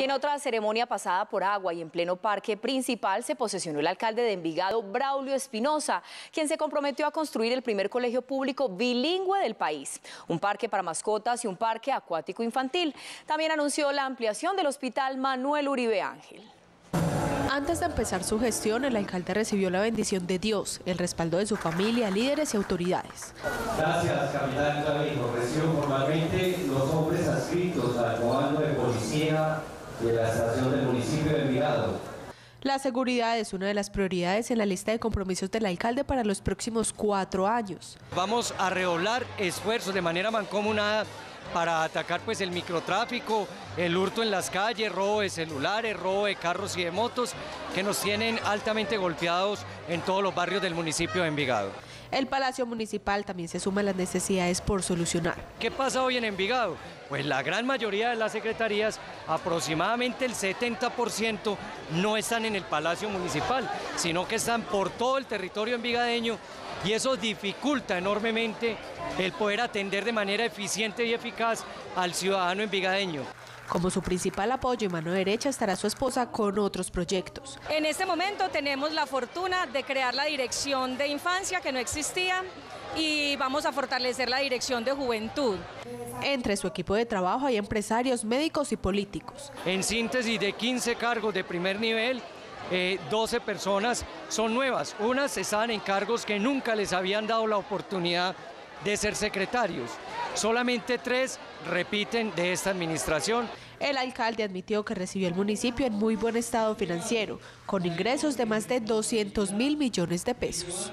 Y en otra ceremonia pasada por agua y en pleno parque principal se posesionó el alcalde de Envigado, Braulio Espinosa, quien se comprometió a construir el primer colegio público bilingüe del país, un parque para mascotas y un parque acuático infantil. También anunció la ampliación del hospital Manuel Uribe Ángel. Antes de empezar su gestión, el alcalde recibió la bendición de Dios, el respaldo de su familia, líderes y autoridades. Gracias, capitán Clavijo. Recibo formalmente los hombres adscritos al comando de de la estación del municipio de Envigado. La seguridad es una de las prioridades en la lista de compromisos del alcalde para los próximos cuatro años. Vamos a redoblar esfuerzos de manera mancomunada para atacar pues el microtráfico, el hurto en las calles, robo de celulares, robo de carros y de motos que nos tienen altamente golpeados en todos los barrios del municipio de Envigado. El Palacio Municipal también se suma a las necesidades por solucionar. ¿Qué pasa hoy en Envigado? Pues la gran mayoría de las secretarías, aproximadamente el 70%, no están en el Palacio Municipal, sino que están por todo el territorio envigadeño y eso dificulta enormemente el poder atender de manera eficiente y eficaz al ciudadano envigadeño. Como su principal apoyo y mano derecha estará su esposa con otros proyectos. En este momento tenemos la fortuna de crear la dirección de infancia que no existía y vamos a fortalecer la dirección de juventud. Entre su equipo de trabajo hay empresarios, médicos y políticos. En síntesis de 15 cargos de primer nivel, 12 eh, personas son nuevas. Unas estaban en cargos que nunca les habían dado la oportunidad de ser secretarios. Solamente tres repiten de esta administración. El alcalde admitió que recibió el municipio en muy buen estado financiero, con ingresos de más de 200 mil millones de pesos.